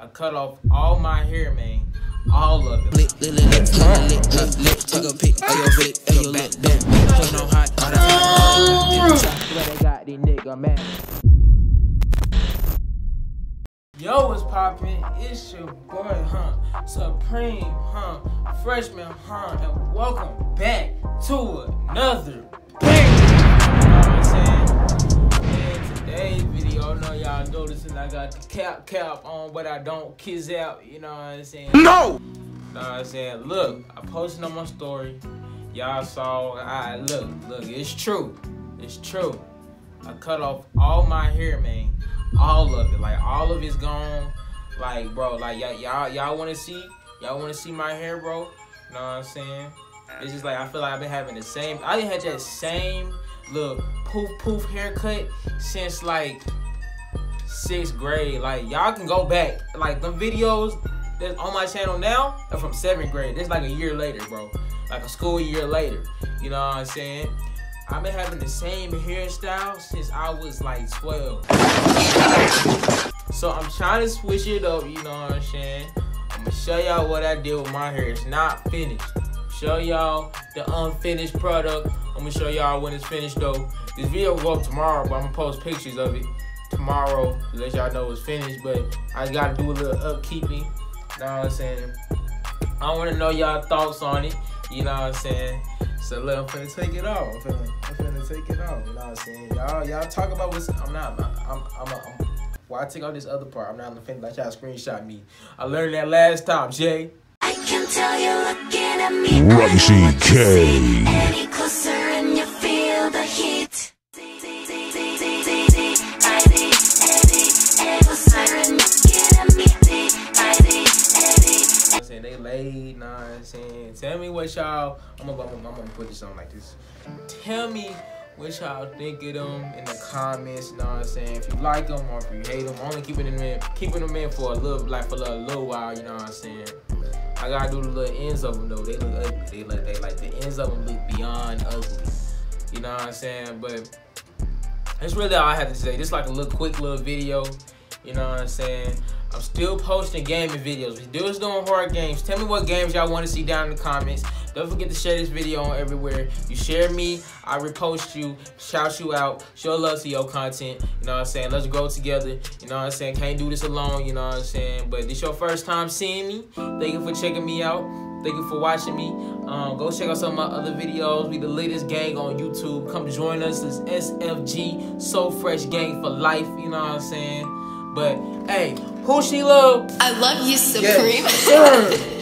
I cut off all my hair, man. All of it. Lick, lick, lick, lick, lick, lick, lick, lick. Take a pic of your fit and your look back. Put on hot, hot, hot. Swear got these nigga mad. Yo, what's poppin'? It's your boy, huh? Supreme, huh? Freshman, huh? And welcome back to another bang. I know y'all noticing I got the cap cap on, but I don't kiss out. You know what I'm saying? No! You know what I'm saying? Look, I posted on my story. Y'all saw, I look, look, it's true. It's true. I cut off all my hair, man. All of it. Like all of it's gone. Like, bro, like y'all y'all y'all wanna see? Y'all wanna see my hair, bro? You know what I'm saying? It's just like I feel like I've been having the same I had that same little poof poof haircut since like sixth grade. Like y'all can go back. Like the videos that's on my channel now are from seventh grade. It's like a year later, bro. Like a school year later. You know what I'm saying? I've been having the same hairstyle since I was like 12. So I'm trying to switch it up, you know what I'm saying? I'm gonna show y'all what I did with my hair. It's not finished. Show y'all the unfinished product. I'm gonna show y'all when it's finished though. This video will go up tomorrow, but I'm gonna post pictures of it tomorrow to let y'all know it's finished. But I gotta do a little upkeeping. You know what I'm saying? I wanna know y'all thoughts on it. You know what I'm saying? So look, I'm finna take it off. I'm finna, I'm finna take it off. You know what I'm saying? Y'all, y'all talk about what's. I'm not. I'm. I'm. I'm, I'm why I take out this other part? I'm not finna let y'all screenshot me. I learned that last time, Jay. I can tell you're looking at me. Rumsey K. Any closer and you feel the heat. Saying they laid, nah, I'm saying. Tell me what y'all. I'm gonna, I'm gonna, put this on like this. Tell me what y'all think of them in the comments. You know what I'm saying? If you like them or if you hate them, only keeping them in, keeping them in for a little, like for a little, little while. You know what I'm saying? I gotta do the little ends of them though. They look ugly. They look, they like the ends of them look beyond ugly. You know what I'm saying? But that's really all I have to say. This like a little quick little video. You know what I'm saying? I'm still posting gaming videos. We still doing horror games. Tell me what games y'all want to see down in the comments. Don't forget to share this video on everywhere. You share me, I repost you, shout you out, show love to your content. You know what I'm saying? Let's grow together. You know what I'm saying? Can't do this alone, you know what I'm saying? But this your first time seeing me. Thank you for checking me out. Thank you for watching me. Um, go check out some of my other videos. We the latest gang on YouTube. Come join us. It's SFG So Fresh Gang for life. You know what I'm saying? But hey, who she love? I love you, Supreme. Yes, sir.